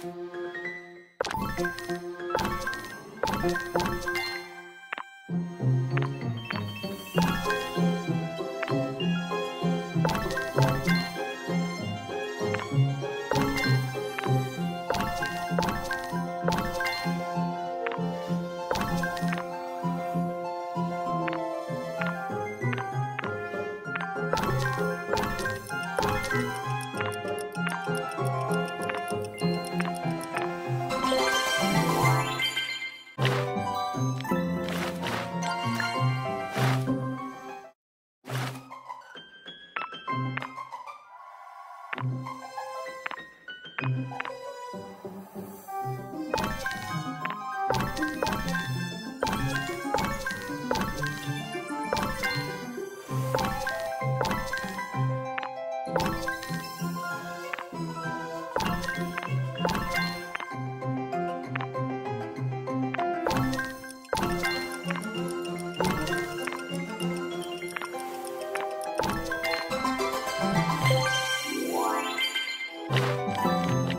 Thank you. Thank you. you